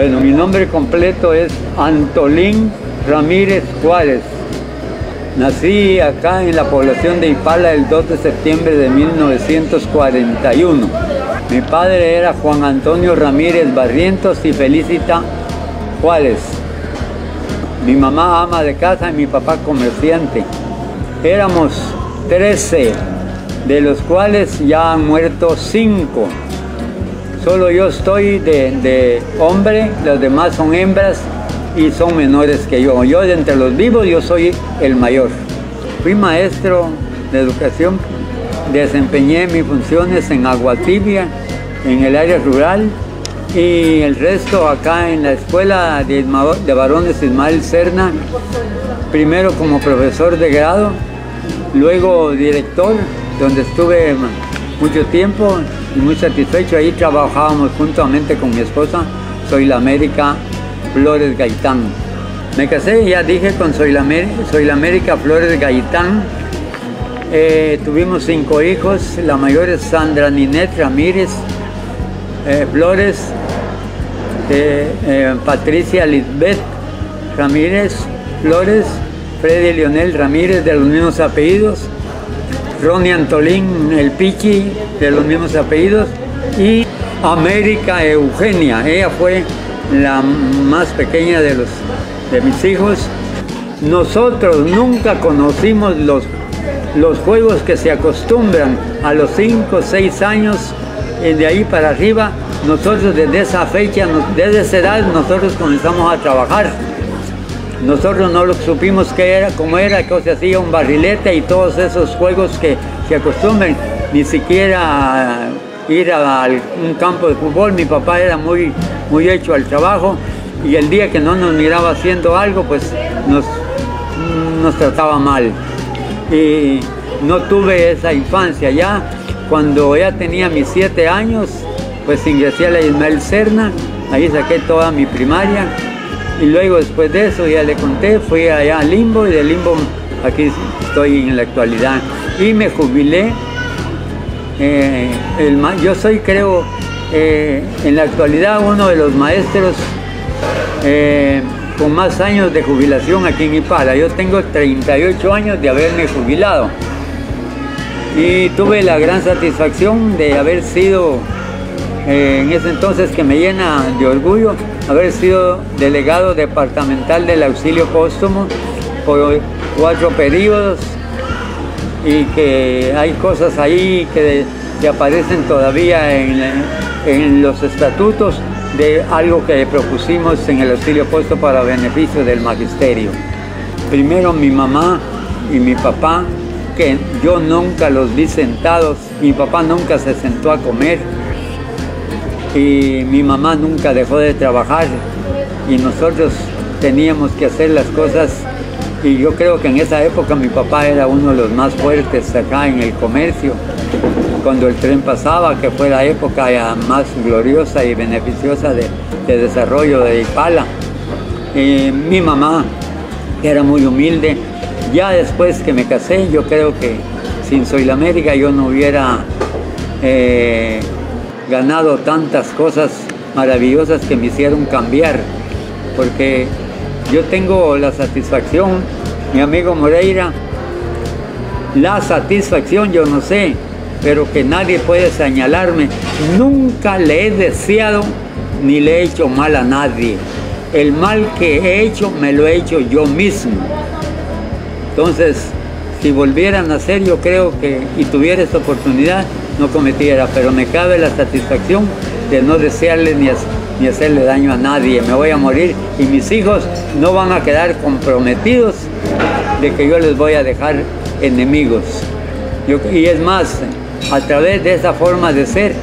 Bueno, mi nombre completo es Antolín Ramírez Juárez. Nací acá en la población de Ipala el 2 de septiembre de 1941. Mi padre era Juan Antonio Ramírez Barrientos y Felicita Juárez. Mi mamá ama de casa y mi papá comerciante. Éramos 13, de los cuales ya han muerto 5. Solo yo estoy de, hombre, los demás son hembras y son menores que yo. Yo de entre los vivos yo soy el mayor. Fui maestro de educación, desempeñé mis funciones en Agua Tibia, en el área rural y el resto acá en la escuela de, de varones Ismael Cerna, primero como profesor de grado, luego director, donde estuve mucho tiempo y muy satisfecho. Ahí trabajábamos juntamente con mi esposa, Soy la América Flores Gaitán. Me casé, ya dije, con Soy la, América Flores Gaitán. Eh, tuvimos cinco hijos, la mayor es Sandra Ninet Ramírez eh, Flores, eh, Patricia Lisbeth Ramírez Flores, Freddy Leonel Ramírez de los mismos apellidos, Ronnie Antolín El Pichi de los mismos apellidos y América Eugenia, ella fue la más pequeña de, los, de mis hijos. Nosotros nunca conocimos los, los juegos que se acostumbran a los 5 o 6 años, y de ahí para arriba. Nosotros desde esa fecha, desde esa edad, nosotros comenzamos a trabajar. Nosotros no lo supimos qué era, cómo era, que se hacía un barrilete y todos esos juegos que se acostumbran, ni siquiera ir a, un campo de fútbol. Mi papá era muy, muy hecho al trabajo y el día que no nos miraba haciendo algo, pues nos, nos trataba mal. Y no tuve esa infancia ya. Cuando ya tenía mis siete años, pues ingresé a la Ismael Serna, ahí saqué toda mi primaria y luego después de eso ya le conté, fui allá a Limbo y de Limbo aquí estoy en la actualidad y me jubilé eh, yo soy, creo, eh, en la actualidad uno de los maestros eh, con más años de jubilación aquí en Ipala. Yo tengo 38 años de haberme jubilado y tuve la gran satisfacción de haber sido, en ese entonces que me llena de orgullo, haber sido delegado departamental del auxilio póstumo por cuatro periodos y que hay cosas ahí que, aparecen todavía en, los estatutos de algo que propusimos en el auxilio puesto para beneficio del magisterio. Primero mi mamá y mi papá, que yo nunca los vi sentados, mi papá nunca se sentó a comer y mi mamá nunca dejó de trabajar y nosotros teníamos que hacer las cosas y yo creo que en esa época mi papá era uno de los más fuertes acá en el comercio. Cuando el tren pasaba, que fue la época más gloriosa y beneficiosa de, desarrollo de Ipala. Mi mamá, era muy humilde, ya después que me casé, yo creo que sin Soy la América yo no hubiera eh, ganado tantas cosas maravillosas que me hicieron cambiar, porque yo tengo la satisfacción, mi amigo Moreira, la satisfacción yo no sé, pero que nadie puede señalarme. Nunca le he deseado ni le he hecho mal a nadie. El mal que he hecho me lo he hecho yo mismo. Entonces, si volviera a nacer, yo creo que, y tuviera esta oportunidad, no cometiera, pero me cabe la satisfacción de no desearle ni, ni hacerle daño a nadie. Me voy a morir y mis hijos no van a quedar comprometidos de que yo les voy a dejar enemigos. y es más, a través de esa forma de ser,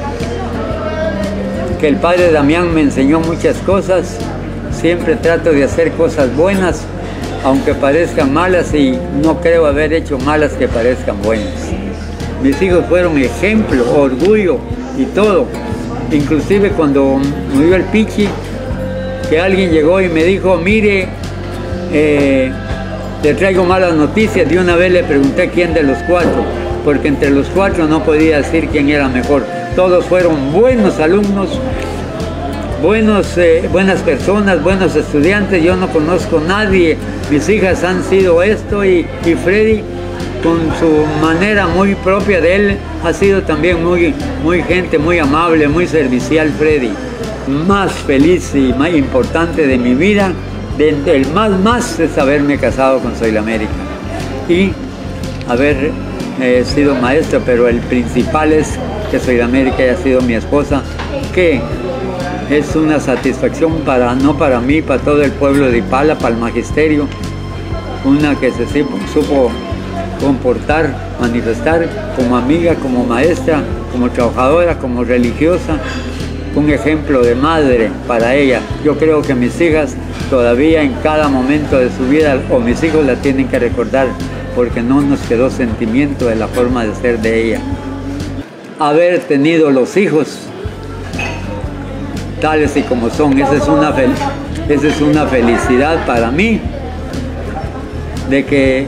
que el padre Damián me enseñó muchas cosas, siempre trato de hacer cosas buenas, aunque parezcan malas y no creo haber hecho malas que parezcan buenas. Mis hijos fueron ejemplo, orgullo y todo. Inclusive cuando murió el Pichi, que alguien llegó y me dijo, mire, eh, le traigo malas noticias. De una vez le pregunté quién de los cuatro, porque entre los cuatro no podía decir quién era mejor. Todos fueron buenos alumnos buenos, eh, buenas personas, buenos estudiantes. Yo no conozco nadie. Mis hijas han sido esto y, y Freddy con su manera muy propia de él ha sido también muy, muy gente, muy amable, muy servicial Freddy. Más feliz y más importante de mi vida, el más más es haberme casado con Soy la América y haber eh, sido maestro, pero el principal es que Soy la América haya sido mi esposa, que es una satisfacción para, no para mí, para todo el pueblo de Ipala, para el magisterio, una que se supo comportar, manifestar como amiga, como maestra, como trabajadora, como religiosa, un ejemplo de madre para ella. Yo creo que mis hijas todavía en cada momento de su vida, o mis hijos la tienen que recordar, porque no nos quedó sentimiento de la forma de ser de ella. Haber tenido los hijos tales y como son. Esa es una, esa es una felicidad para mí, de que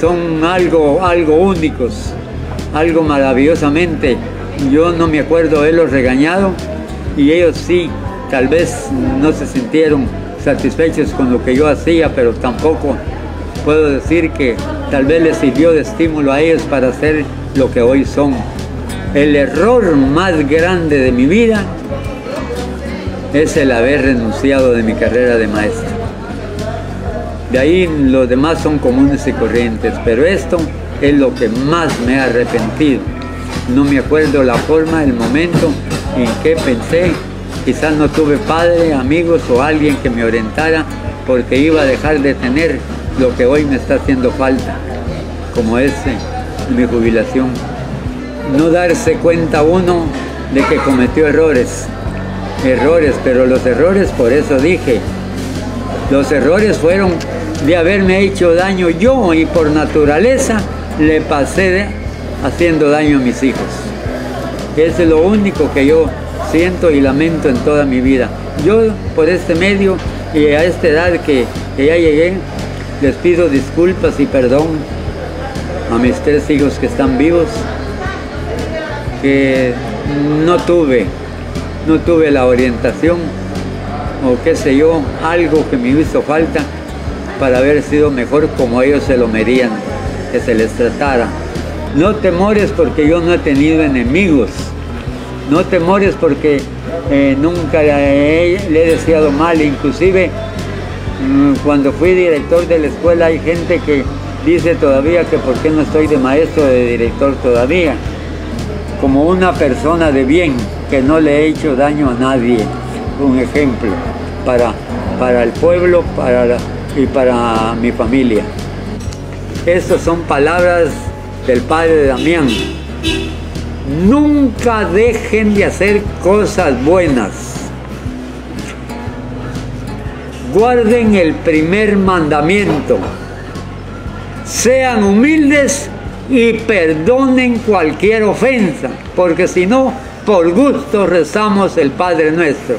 son algo, algo únicos, algo maravillosamente. Yo no me acuerdo de los regañado y ellos sí, tal vez no se sintieron satisfechos con lo que yo hacía, pero tampoco puedo decir que tal vez les sirvió de estímulo a ellos para ser lo que hoy son. El error más grande de mi vida es el haber renunciado de mi carrera de maestro. De ahí los demás son comunes y corrientes, pero esto es lo que más me ha arrepentido. No me acuerdo la forma, el momento en que pensé, quizás no tuve padre, amigos o alguien que me orientara porque iba a dejar de tener lo que hoy me está haciendo falta, como es mi jubilación. No darse cuenta uno de que cometió errores, errores, pero los errores, por eso dije, los errores fueron de haberme hecho daño yo y por naturaleza le pasé haciendo daño a mis hijos. Es lo único que yo siento y lamento en toda mi vida. Yo por este medio y a esta edad que, que ya llegué, les pido disculpas y perdón a mis tres hijos que están vivos, que no tuve no tuve la orientación o qué sé yo, algo que me hizo falta para haber sido mejor como ellos se lo merían, que se les tratara. No temores porque yo no he tenido enemigos, no temores porque eh, nunca le he deseado mal, inclusive mm, cuando fui director de la escuela hay gente que dice todavía que por qué no estoy de maestro de director todavía, como una persona de bien que no le he hecho daño a nadie. Un ejemplo para, para el pueblo para y para mi familia. Estas son palabras del padre Damián. Nunca dejen de hacer cosas buenas. Guarden el primer mandamiento. Sean humildes y perdonen cualquier ofensa, porque si no, por gusto rezamos el Padre nuestro.